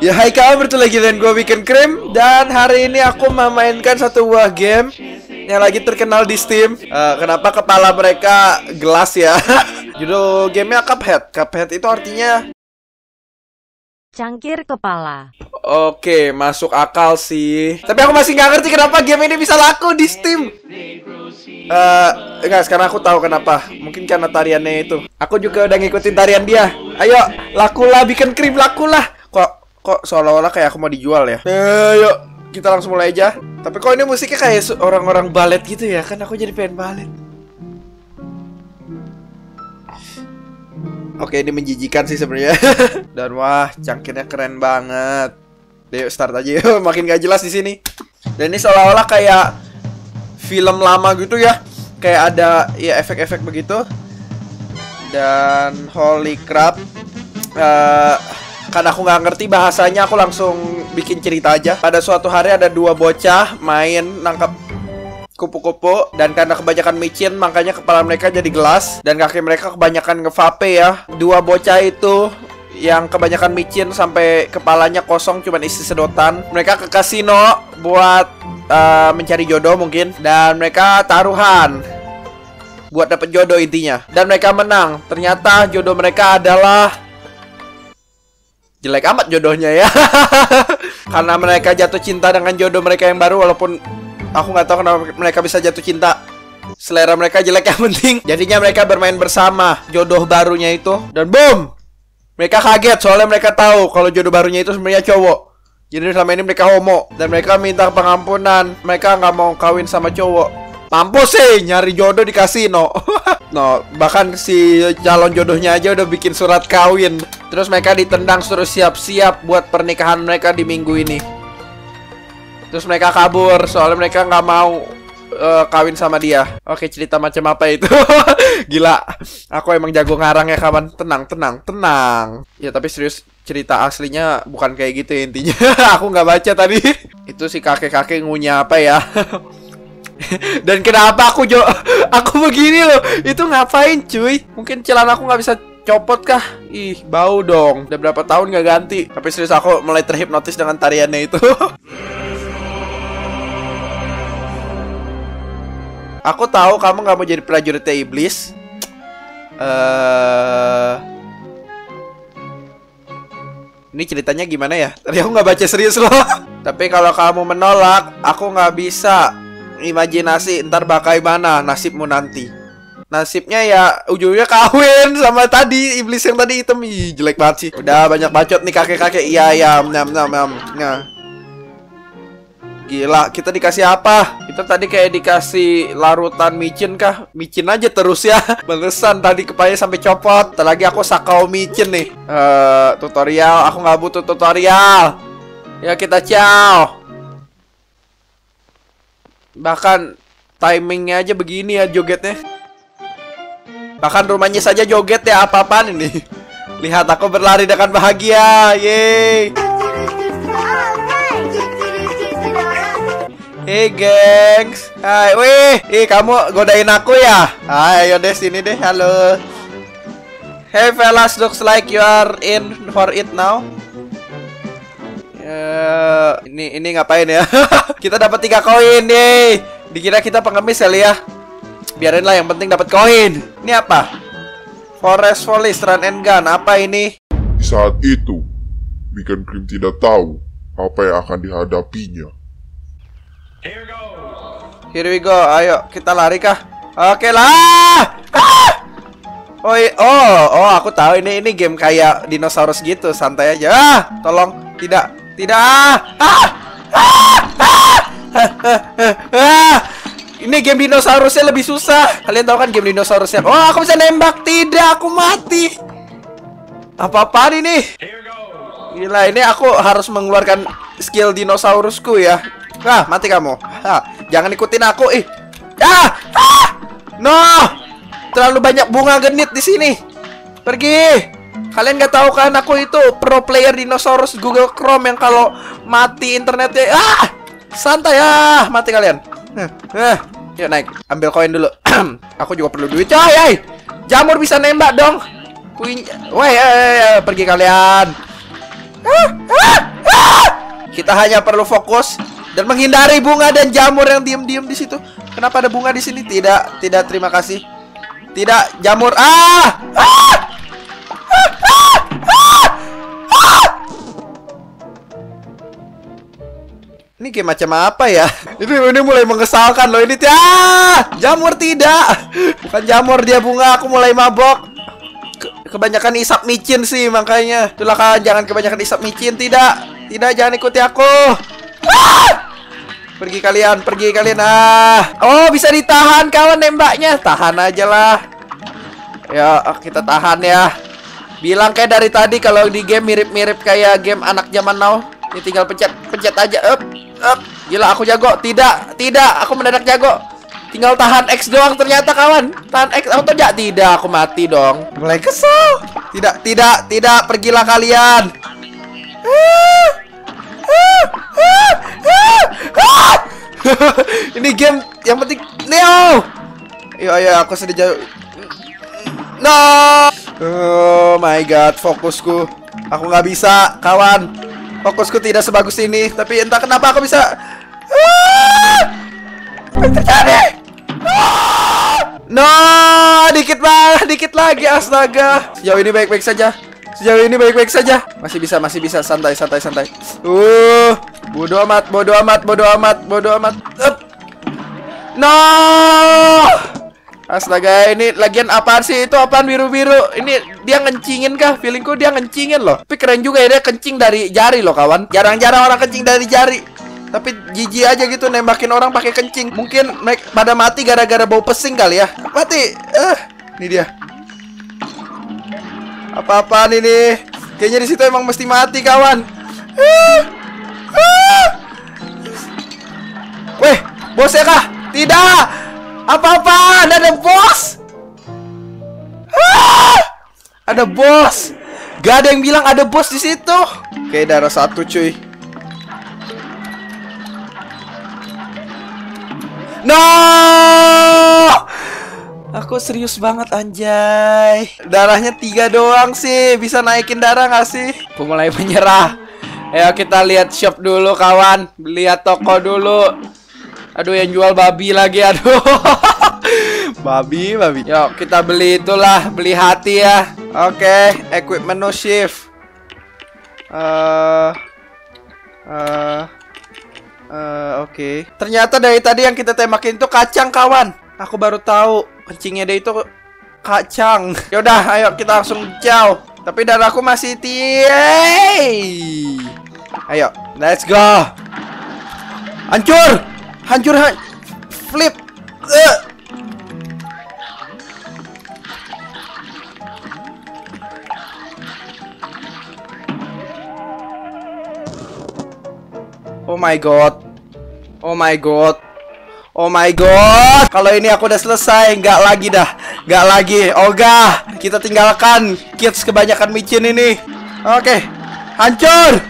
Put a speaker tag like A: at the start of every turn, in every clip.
A: ya hai kawan bertemu lagi dengan gue Weekend Cream Dan hari ini aku memainkan satu buah game Yang lagi terkenal di Steam Eh, Kenapa kepala mereka gelas ya Judul gamenya Cuphead Cuphead itu artinya
B: Cangkir kepala.
A: Oke, masuk akal sih. Tapi aku masih nggak ngerti kenapa game ini bisa laku di Steam. Eh, enggak, sekarang aku tahu kenapa. Mungkin karena tariannya itu. Aku juga udah ngikutin tarian dia. Ayo, lakulah bikin krim lakulah. Kok kok seolah-olah kayak aku mau dijual ya? Eh, yuk, kita langsung mulai aja. Tapi kok ini musiknya kayak orang-orang balet gitu ya? Kan aku jadi pengen balet. Oke, ini menjijikan sih sebenarnya. Dan wah, cangkirnya keren banget. Yuk start aja yuk, makin gak jelas di sini. Dan ini seolah-olah kayak film lama gitu ya. Kayak ada ya efek-efek begitu. Dan holy crap. Eh karena aku nggak ngerti bahasanya, aku langsung bikin cerita aja. Pada suatu hari ada dua bocah main nangkap kupu-kupu dan karena kebanyakan micin makanya kepala mereka jadi gelas dan kaki mereka kebanyakan ngevape ya. Dua bocah itu yang kebanyakan micin sampai kepalanya kosong cuman isi sedotan. Mereka ke kasino buat eh, mencari jodoh mungkin dan mereka taruhan buat dapet jodoh intinya. Dan mereka menang. Ternyata jodoh mereka adalah jelek amat jodohnya ya. Karena mereka jatuh cinta dengan jodoh mereka yang baru walaupun aku nggak tahu kenapa mereka bisa jatuh cinta. Selera mereka jelek yang penting. Jadinya mereka bermain bersama jodoh barunya itu dan boom. Mereka kaget soalnya mereka tahu kalau jodoh barunya itu sebenarnya cowok. Jadi selama ini mereka homo dan mereka minta pengampunan. Mereka nggak mau kawin sama cowok. Mampus sih nyari jodoh di kasino. no, bahkan si calon jodohnya aja udah bikin surat kawin. Terus mereka ditendang suruh siap-siap buat pernikahan mereka di minggu ini. Terus mereka kabur soalnya mereka nggak mau eh, kawin sama dia. Oke, cerita macam apa itu? Gila. Aku emang jago ngarang ya, kawan. Tenang, tenang, tenang. Ya, tapi serius cerita aslinya bukan kayak gitu ya, intinya. aku nggak baca tadi. itu si kakek-kakek ngunyah apa ya? Dan kenapa aku jo aku begini loh? Itu ngapain, cuy? Mungkin celana aku nggak bisa copot kah? Ih, bau dong. Udah berapa tahun nggak ganti. Tapi serius aku mulai terhipnotis dengan tariannya itu. Aku tahu kamu nggak mau jadi prajurit iblis. Eh, ini ceritanya gimana ya? Tadi aku nggak baca serius loh. Tapi kalau kamu menolak, aku nggak bisa imajinasi ntar bagaimana nasibmu nanti. Nasibnya ya ujungnya kawin sama tadi iblis yang tadi hitam. Ih, jelek banget sih. Udah banyak bacot nih kakek-kakek. Iya, iya, nam nam nam. Nah. Gila, kita dikasih apa? Kita tadi kayak dikasih larutan micin kah? Micin aja terus ya. Balesan tadi kepalanya sampai copot. Ntar lagi aku sakau micin nih. Eh, tutorial, aku nggak butuh tutorial. Ya kita ciao. Bahkan timingnya aja begini ya jogetnya. Bahkan rumahnya saja joget ya apa-apaan ini. Lihat aku berlari dengan bahagia. Yeay. Hey gengs, hai, wih, ih kamu godain aku ya? Hai, ayo deh sini deh, halo. Hey fellas, looks like you are in for it now. Eh, ini ini ngapain ya? kita dapat tiga koin deh. Dikira kita pengemis kali ya. Biarin lah, yang penting dapat koin. Ini apa? Forest Follies Run and Gun. Apa ini?
C: Di saat itu, Weekend Cream tidak tahu apa yang akan dihadapinya.
A: Here we go. Ayo, kita lari kah? Oke lah. Ah! Oh, oh, oh, aku tahu ini ini game kayak dinosaurus gitu, santai aja. Ah, tolong, tidak, tidak. Ah, ah, ah, ah, ah. Ini game dinosaurusnya lebih susah. Kalian tahu kan game dinosaurusnya? Oh, aku bisa nembak. Tidak, aku mati. Apa-apaan ini? Gila, ini aku harus mengeluarkan skill dinosaurusku ya. Ah, mati kamu. Ah, jangan ikutin aku. Ih. Ah! Ah! No! Terlalu banyak bunga genit di sini. Pergi. Kalian gak tahu kan aku itu pro player dinosaurus Google Chrome yang kalau mati internetnya ah santai ah mati kalian. Eh, eh. Yuk naik, ambil koin dulu. aku juga perlu duit coy. Hey. Jamur bisa nembak dong. Puing, woi, eh, eh, eh, pergi kalian. Kita hanya perlu fokus dan menghindari bunga dan jamur yang diem-diem di situ. Kenapa ada bunga di sini? Tidak, tidak. Terima kasih. Tidak, jamur. Ah! ah! Ini kayak macam apa ya? Ini ini mulai mengesalkan loh ini. Ah! Jamur tidak. Bukan jamur dia bunga. Aku mulai mabok. Ke- kebanyakan isap micin sih makanya. Itulah kan jangan kebanyakan isap micin. Tidak. Tidak jangan ikuti aku. Pergi kalian, pergi kalian. Ah. Oh, bisa ditahan kawan nembaknya. Tahan aja lah. Ya, kita tahan ya. Bilang kayak dari tadi kalau di game mirip-mirip kayak game anak zaman now. Ini tinggal pencet pencet aja. Up, up. Gila aku jago. Tidak, tidak. Aku mendadak jago. Tinggal tahan X doang ternyata kawan. Tahan X auto jak tidak aku mati dong. Mulai kesel. Tidak, tidak, tidak. Pergilah kalian. Ah, ah. Ini game yang penting Neo. Ayo, ayo aku sedih jauh. No. Oh my god, fokusku. Aku nggak bisa, kawan. Fokusku tidak sebagus ini, tapi entah kenapa aku bisa. Terjadi? No, dikit banget, dikit lagi astaga. Sejauh ini baik-baik saja. Sejauh ini baik-baik saja. Masih bisa, masih bisa. Santai, santai, santai. Uh, bodo amat, bodo amat, bodo amat, bodo amat. Up. No. Astaga, ini lagian apaan sih? Itu apaan biru-biru? Ini dia ngencingin kah? Feelingku dia ngencingin loh. Tapi keren juga ya dia kencing dari jari loh kawan. Jarang-jarang orang kencing dari jari. Tapi jijik aja gitu nembakin orang pakai kencing. Mungkin pada mati gara-gara bau pesing kali ya. Mati. Eh, ini dia. Apa-apaan ini? Kayaknya di situ emang mesti mati kawan. Eh, eh. Weh, bosnya kah? Tidak. Apa-apaan? Ada bos. Ah! Ada bos. Gak ada yang bilang ada bos di situ. Oke, darah satu cuy. No! Aku serius banget anjay. Darahnya tiga doang sih. Bisa naikin darah gak sih? Aku mulai menyerah. Ayo kita lihat shop dulu kawan. Lihat toko dulu. Aduh yang jual babi lagi aduh. babi, babi. Yuk kita beli itulah, beli hati ya. Oke, equip menu shift. Eh eh eh oke. Ternyata dari tadi yang kita tembakin itu kacang kawan. Aku baru tahu kencingnya dia itu kacang. Yaudah, ayo kita langsung jauh. Tapi darahku masih tiai. Ayo, let's go. Hancur! Hancur, han flip. Eh. Oh my god. Oh my god. Oh my god. Kalau ini aku udah selesai, nggak lagi dah. Nggak lagi. Oga, kita tinggalkan kids kebanyakan micin ini. Oke. Hancur.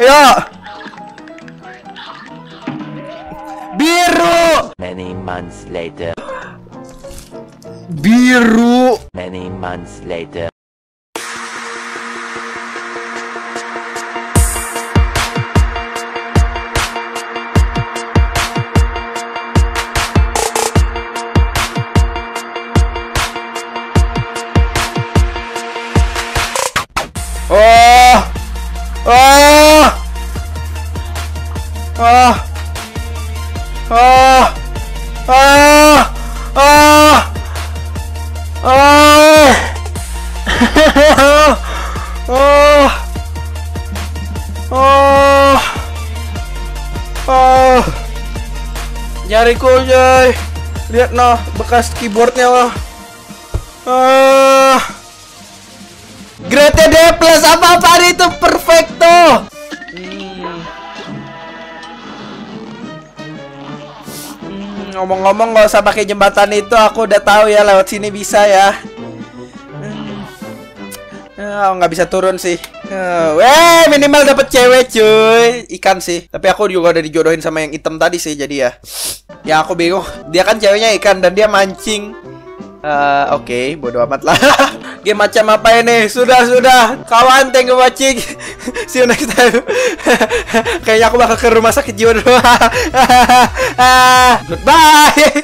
A: Ayo. Biru.
B: Many months later,
A: Biru.
B: many months later.
A: Oh. Oh. Oh. Oh. Oh. Oh. Oh. Oh. Jariku, Jay. Lihat noh, bekas keyboardnya loh. Ah. Grade D plus apa apa itu perfecto. Ngomong-ngomong nggak usah pakai jembatan itu, aku udah tahu ya lewat sini bisa ya. Ah, nggak bisa turun sih. Ah, weh, minimal dapet cewek cuy. Ikan sih. Tapi aku juga udah dijodohin sama yang hitam tadi sih jadi ya. Ya aku bingung. Dia kan ceweknya ikan dan dia mancing. Eh, Oke, bodo amat lah. Game macam apa ini? Sudah, sudah. Kawan, thank you watching. See you next time. Kayaknya aku bakal ke rumah sakit jiwa dulu. Goodbye.